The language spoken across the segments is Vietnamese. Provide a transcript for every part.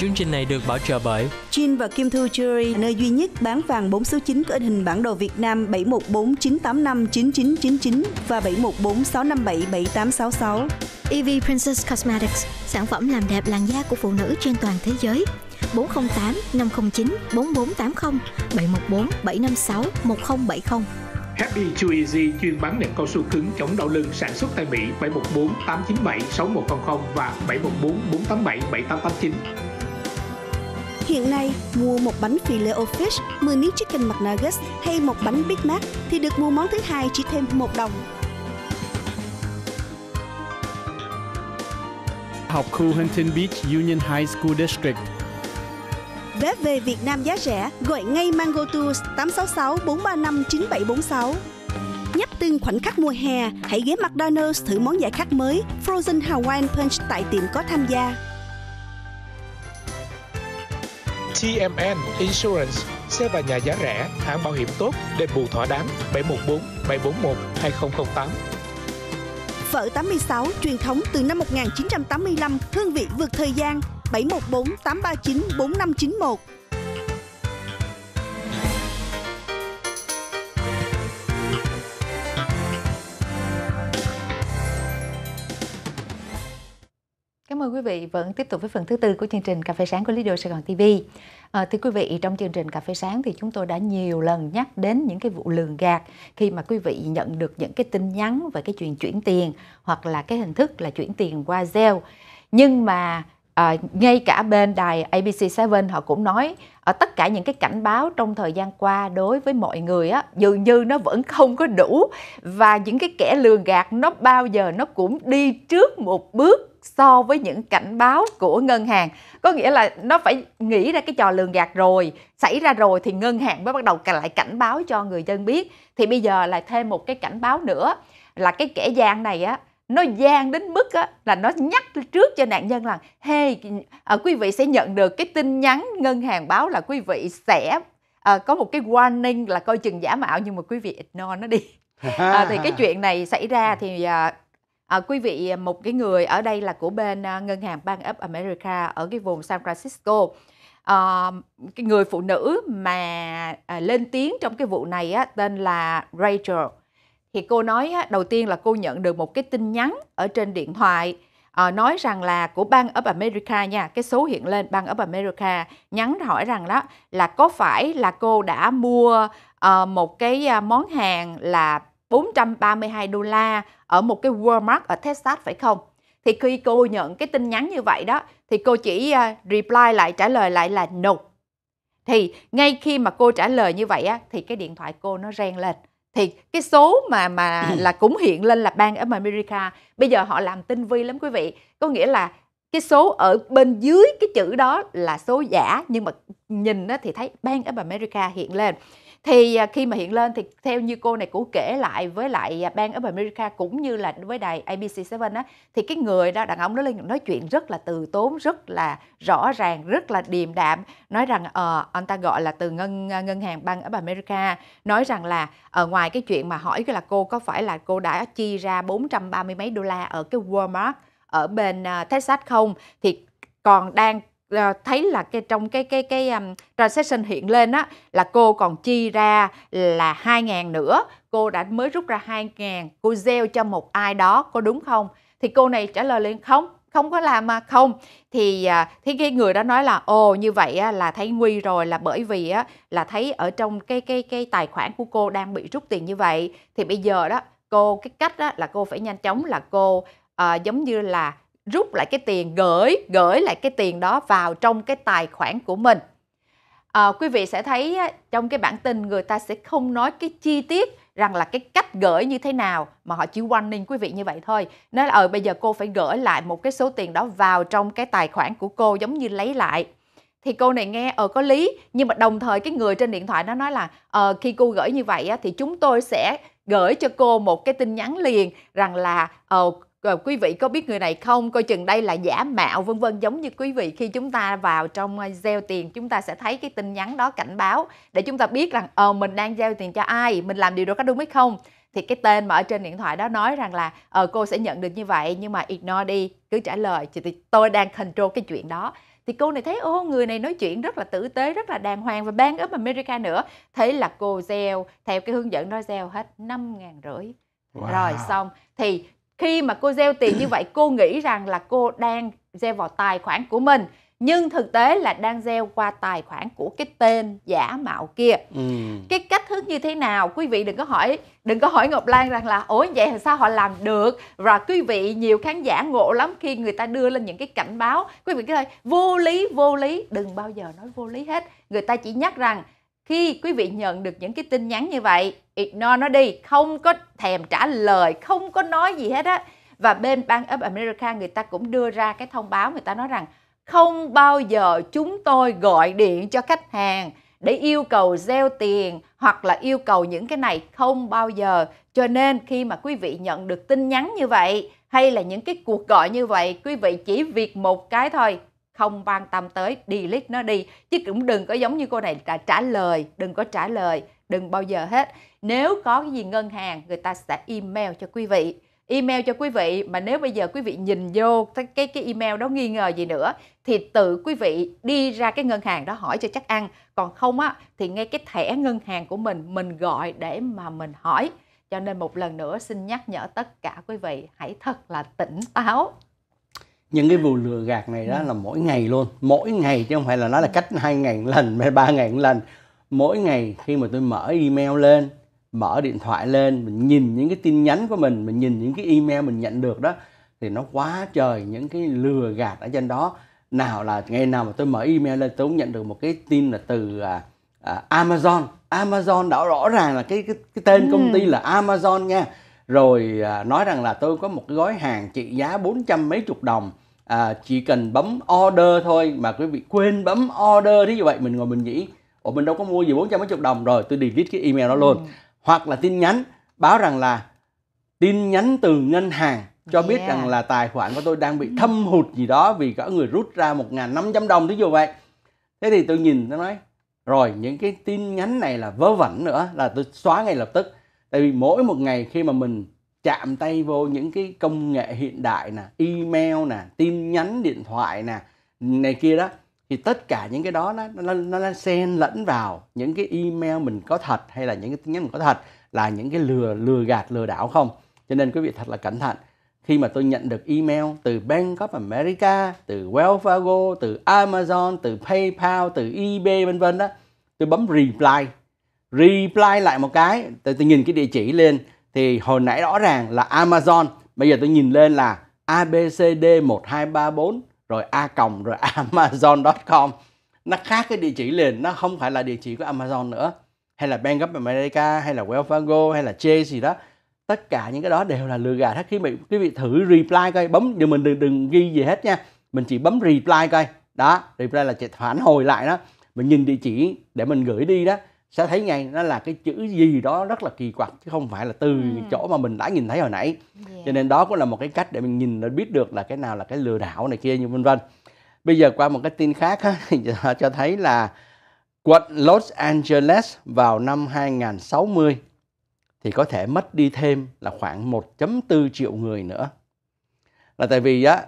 Chương trình này được bảo trợ bởi Chin và Kim Thu Jewelry, nơi duy nhất bán vàng 4 số 9 có in hình bản đồ Việt Nam 714 985 9999 và 714 657 7866. EV Princess Cosmetics, sản phẩm làm đẹp làn da của phụ nữ trên toàn thế giới. 408 509 4480 714 756 1070. Happy Too Easy chuyên bán nệm cao su cứng chống đau lưng sản xuất tại Mỹ 714 897 6100 và 714 487 7889. Hiện nay, mua một bánh filet o fish, 10 miếng chicken McNuggets hay một bánh Big Mac thì được mua món thứ hai chỉ thêm một đồng. học khu Huntington Beach Union High School District. Vé về Việt Nam giá rẻ, gọi ngay Mango Tours 866 435 9746. Nhấp từng khoảnh khắc mùa hè, hãy ghé McDonald's thử món giải khát mới Frozen Hawaiian Punch tại tiệm có tham gia. TMN Insurance, xe và nhà giá rẻ, hãng bảo hiểm tốt, đền bù thỏa đáng 714 741 2008. Phở 86 truyền thống từ năm 1985, hương vị vượt thời gian 714 839 4591. Quý vị vẫn tiếp tục với phần thứ tư của chương trình Cà phê sáng của Lido Sài Gòn TV. À, ờ, thưa quý vị, trong chương trình Cà phê sáng thì chúng tôi đã nhiều lần nhắc đến những cái vụ lường gạt khi mà quý vị nhận được những cái tin nhắn về cái chuyện chuyển tiền hoặc là cái hình thức là chuyển tiền qua Zelle. Nhưng mà à, ngay cả bên đài ABC7 họ cũng nói ở tất cả những cái cảnh báo trong thời gian qua đối với mọi người á dường như nó vẫn không có đủ. Và những cái kẻ lừa gạt nó bao giờ nó cũng đi trước một bước so với những cảnh báo của ngân hàng. Có nghĩa là nó phải nghĩ ra cái trò lường gạt rồi xảy ra rồi thì ngân hàng mới bắt đầu lại cảnh báo cho người dân biết. Thì bây giờ lại thêm một cái cảnh báo nữa là cái kẻ gian này á nó gian đến mức á, là nó nhắc trước cho nạn nhân là hey à, quý vị sẽ nhận được cái tin nhắn ngân hàng báo là quý vị sẽ à, có một cái warning là coi chừng giả mạo nhưng mà quý vị ignore nó đi. À, thì cái chuyện này xảy ra thì à, À, quý vị một cái người ở đây là của bên uh, ngân hàng Bank of America ở cái vùng San Francisco. À, cái người phụ nữ mà à, lên tiếng trong cái vụ này á, tên là Rachel thì cô nói đầu tiên là cô nhận được một cái tin nhắn ở trên điện thoại ờ, nói rằng là của bang of America nha cái số hiện lên bang of America nhắn hỏi rằng đó là có phải là cô đã mua uh, một cái ờ, món hàng là 432 đô la ở một cái Walmart ở Texas phải không? Thì khi cô nhận cái tin nhắn như vậy đó thì cô chỉ uh, reply lại trả lời lại là no. Thì ngay khi mà cô trả lời như vậy á thì cái điện thoại cô nó reng lên. Thì cái số mà mà là cũng hiện lên là Bank of America. Bây giờ họ làm tinh vi lắm quý vị. Có nghĩa là cái số ở bên dưới cái chữ đó là số giả nhưng mà nhìn thì thấy Bank of America hiện lên thì à, khi mà hiện lên thì theo như cô này cũng kể lại với lại à, Bank of America cũng như là với đài ABC7 á thì cái người đó đàn ông đó lên nói chuyện rất là từ tốn rất là rõ ràng rất là điềm đạm nói rằng ờ anh ta gọi là từ ngân à, ngân hàng Bank of America nói rằng là ở ngoài cái chuyện mà hỏi là cô có phải là cô đã chi ra 430 mấy đô la ở cái Walmart ở bên à, Texas không thì còn đang Ờ, thấy là cái trong cái cái cái um, transaction hiện lên á là cô còn chi ra là 2.000 nữa. Cô đã mới rút ra 2.000 cô gieo cho một ai đó có đúng không? Thì cô này trả lời liền không không có làm mà không. Thì à, thì cái người đó nói là ồ như vậy á, là thấy nguy rồi là bởi vì á, là thấy ở trong cái cái cái tài khoản của cô đang bị rút tiền như vậy. Thì bây giờ đó cô cái cách đó là cô phải nhanh chóng là cô à, giống như là rút lại cái tiền gửi gửi lại cái tiền đó vào trong cái tài khoản của mình. À, quý vị sẽ thấy trong cái bản tin người ta sẽ không nói cái chi tiết rằng là cái cách gửi như thế nào mà họ chỉ warning quý vị như vậy thôi. Nói là ờ bây giờ cô phải gửi lại một cái số tiền đó vào trong cái tài khoản của cô giống như lấy lại. Thì cô này nghe ờ có lý nhưng mà đồng thời cái người trên điện thoại nó nói là ờ khi cô gửi như vậy á, thì chúng tôi sẽ gửi cho cô một cái tin nhắn liền rằng là ờ rồi quý vị có biết người này không? Coi chừng đây là giả mạo vân vân giống như quý vị khi chúng ta vào trong ờ, gieo tiền chúng ta sẽ thấy cái tin nhắn đó cảnh báo để chúng ta biết rằng ờ mình đang gieo tiền cho ai, mình làm điều đó có đúng hay không? Thì cái tên mà ở trên điện thoại đó nói rằng là ờ cô sẽ nhận được như vậy nhưng mà ignore đi, cứ trả lời thì tôi đang control cái chuyện đó. thì cô này thấy ô người này nói chuyện rất là tử tế rất là đàng hoàng và ban up America nữa thế là cô gieo theo cái hướng dẫn đó gieo hết năm ngàn rưỡi wow. rồi xong thì khi mà cô gieo tiền như vậy cô nghĩ rằng là cô đang gieo vào tài khoản của mình nhưng thực tế là đang gieo qua tài khoản của cái tên giả mạo kia. Ừ. cái cách thức như thế nào? Quý vị đừng có hỏi đừng có hỏi ngọc lan rằng là ủa vậy sao họ làm được? Và quý vị nhiều khán giả ngộ lắm khi người ta đưa lên những cái cảnh báo. Quý vị cứ thôi vô lý vô lý. Đừng bao giờ nói vô lý hết. Người ta chỉ nhắc rằng khi quý vị nhận được những cái tin nhắn như vậy ignore nó đi không có thèm trả lời không có nói gì hết á và bên bang of America người ta cũng đưa ra cái thông báo người ta nói rằng không bao giờ chúng tôi gọi điện cho khách hàng để yêu cầu gieo tiền hoặc là yêu cầu những cái này không bao giờ. Cho nên khi mà quý vị nhận được tin nhắn như vậy hay là những cái cuộc gọi như vậy, quý vị chỉ việc một cái thôi, không quan tâm tới delete nó đi. Chứ cũng đừng có giống như cô này là trả lời đừng có trả lời đừng bao giờ hết. Nếu có cái gì ngân hàng người ta sẽ email cho quý vị. Email cho quý vị mà nếu bây giờ quý vị nhìn vô cái cái, cái email đó nghi ngờ gì nữa thì tự quý vị đi ra cái ngân hàng đó hỏi cho chắc ăn. Còn không á thì ngay cái thẻ ngân hàng của mình mình gọi để mà mình hỏi. Cho nên một lần nữa xin nhắc nhở tất cả quý vị hãy thật là tỉnh táo những cái vụ lừa gạt này đó ừ. là mỗi ngày luôn. Mỗi ngày chứ không phải là nói là cách hai ngày lần hay ba ngày lần. Mỗi ngày khi mà tôi mở email lên mở điện thoại lên mình nhìn những cái tin nhắn của mình mình nhìn những cái email mình nhận được đó thì nó quá trời những cái lừa gạt ở trên đó. Nào là ngày nào mà tôi mở email lên tôi cũng nhận được một cái tin là từ à, à, Amazon. Amazon đã rõ ràng là cái cái, cái tên ừ. công ty là Amazon nha. Rồi à, nói rằng là tôi có một cái gói hàng trị giá bốn trăm mấy chục đồng à, chỉ cần bấm order thôi mà quý vị quên bấm order thế như vậy mình ngồi mình nghĩ ủa mình đâu có mua gì bốn trăm mấy chục đồng rồi tôi delete cái email đó luôn. Ừ. Hoặc là tin nhắn báo rằng là tin nhắn từ ngân hàng cho yeah. biết rằng là tài khoản của tôi đang bị thâm hụt gì đó vì có người rút ra 1.500 đồng thí dụ vậy. Thế thì tôi nhìn nó nói rồi những cái tin nhắn này là vớ vẩn nữa là tôi xóa ngay lập tức. Tại vì mỗi một ngày khi mà mình chạm tay vô những cái công nghệ hiện đại nè email nè tin nhắn điện thoại nè này kia đó thì tất cả những cái đó nó nó nó, nó xen lẫn vào những cái email mình có thật hay là những cái tin nhắn mình có thật là những cái lừa lừa gạt lừa đảo không cho nên quý vị thật là cẩn thận khi mà tôi nhận được email từ Bank of America, từ Wells Fargo, từ Amazon, từ PayPal, từ eBay vân vân đó, tôi bấm reply. Reply lại một cái, tôi, tôi nhìn cái địa chỉ lên thì hồi nãy rõ ràng là Amazon, bây giờ tôi nhìn lên là ABCD1234 rồi a cộng rồi amazon.com nó khác cái địa chỉ liền nó không phải là địa chỉ của Amazon nữa. Hay là Bank of America hay là Wells Fargo hay là Chase gì đó. Tất cả những cái đó đều là lừa gạt hết. Khi bị quý vị thử reply coi bấm nhưng mình đừng, đừng ghi gì hết nha. Mình chỉ bấm reply coi. Đó reply là phản hồi lại đó. Mình nhìn địa chỉ để mình gửi đi đó sẽ thấy ngay nó là cái chữ gì đó rất là kỳ quặc chứ không phải là từ ừ. chỗ mà mình đã nhìn thấy hồi nãy yeah. cho nên đó cũng là một cái cách để mình nhìn để biết được là cái nào là cái lừa đảo này kia như vân vân bây giờ qua một cái tin khác á, cho thấy là quận Los Angeles vào năm 2060 thì có thể mất đi thêm là khoảng 1.4 triệu người nữa là tại vì á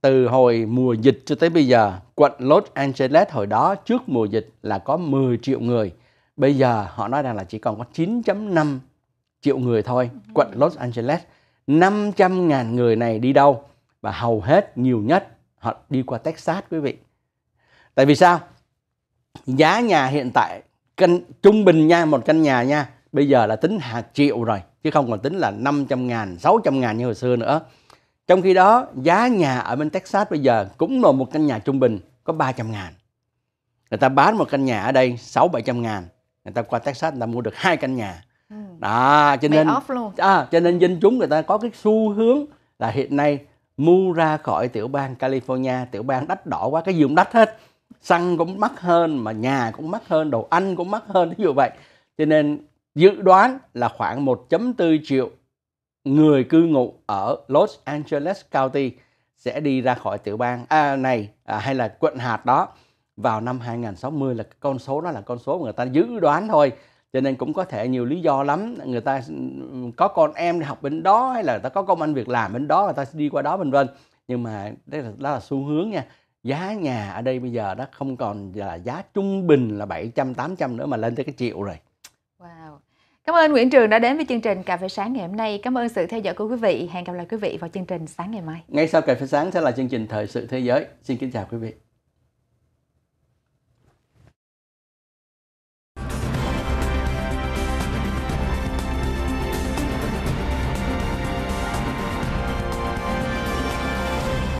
từ hồi mùa dịch cho tới bây giờ quận Los Angeles hồi đó trước mùa dịch là có 10 triệu người Bây giờ họ nói rằng là chỉ còn có 9.5 triệu người thôi, quận Los Angeles. 500 ngàn người này đi đâu? Và hầu hết nhiều nhất họ đi qua Texas quý vị. Tại vì sao? Giá nhà hiện tại căn trung bình nha, một căn nhà nha, bây giờ là tính hàng triệu rồi, chứ không còn tính là 500 ngàn, 600 ngàn như hồi xưa nữa. Trong khi đó, giá nhà ở bên Texas bây giờ cũng là một căn nhà trung bình có 300 ngàn. Người ta bán một căn nhà ở đây 6-700 ngàn người ta qua Texas người ta mua được hai căn nhà. Ừ. đó cho nên. À, cho nên dân chúng người ta có cái xu hướng là hiện nay mua ra khỏi tiểu bang California. Tiểu bang đắt đỏ quá cái gì cũng đắt hết. Xăng cũng mắc hơn mà nhà cũng mắc hơn đồ ăn cũng mắc hơn ví dụ vậy. Cho nên dự đoán là khoảng 1.4 triệu người cư ngụ ở Los Angeles County sẽ đi ra khỏi tiểu bang à, này à, hay là quận hạt đó vào năm 2060 là con số đó là con số mà người ta dự đoán thôi cho nên cũng có thể nhiều lý do lắm người ta có con em đi học bên đó hay là người ta có công ăn việc làm bên đó người ta đi qua đó vân vân nhưng mà đây là, đó là xu hướng nha giá nhà ở đây bây giờ đó không còn là giá trung bình là 700 800 nữa mà lên tới cái triệu rồi. Wow. Cảm ơn Nguyễn Trường đã đến với chương trình Cà phê sáng ngày hôm nay. Cảm ơn sự theo dõi của quý vị. Hẹn gặp lại quý vị vào chương trình sáng ngày mai. Ngay sau cà phê sáng sẽ là chương trình thời sự thế giới. Xin kính chào quý vị.